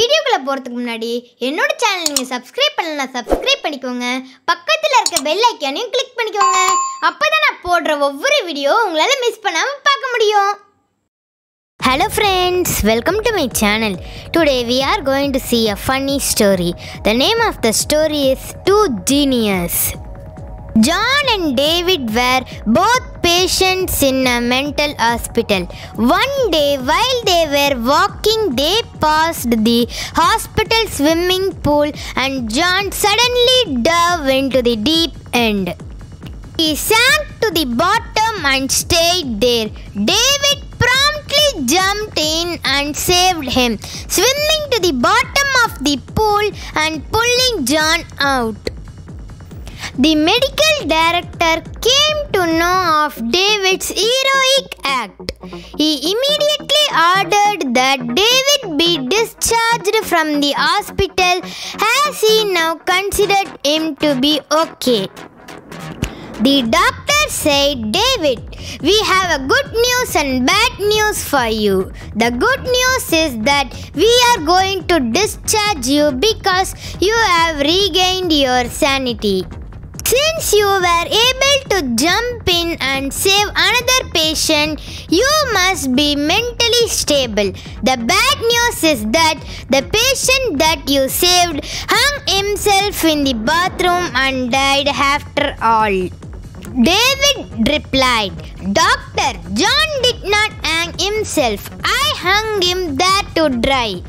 வீடியோக்குள்ளே போகிறதுக்கு முன்னாடி என்னோட சேனல் நீங்கள் சப்ஸ்கிரைப் பண்ணலன்னா சப்ஸ்கிரைப் பண்ணிக்கோங்க. பக்கத்தில் இருக்க பெல் ஐக்கானையும் கிளிக் பண்ணிக்கோங்க. அப்போ தான் நான் போடுற ஒவ்வொரு வீடியோ உங்களால் மிஸ் பண்ணாமல் பார்க்க முடியும். Hello friends welcome to my channel today we are going to see a funny story the name of the story is two genius John and David were both patients in a mental hospital. One day, while they were walking, they passed the hospital swimming pool, and John suddenly dove into the deep end. He sank to the bottom and stayed there. David promptly jumped in and saved him, swimming to the bottom of the pool and pulling John out. The medical director came to know of David's heroic act. He immediately ordered that David be discharged from the hospital as he now considered him to be okay. The doctor said, David, we have a good news and bad news for you. The good news is that we are going to discharge you because you have regained your sanity. Since you were able to jump in and save another patient, you must be mentally stable. The bad news is that the patient that you saved hung himself in the bathroom and died after all. David replied, Doctor, John did not hang himself. I hung him there to dry.